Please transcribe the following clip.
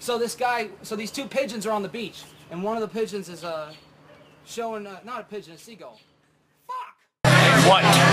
So this guy, so these two pigeons are on the beach, and one of the pigeons is uh showing uh, not a pigeon, a seagull. Fuck. What?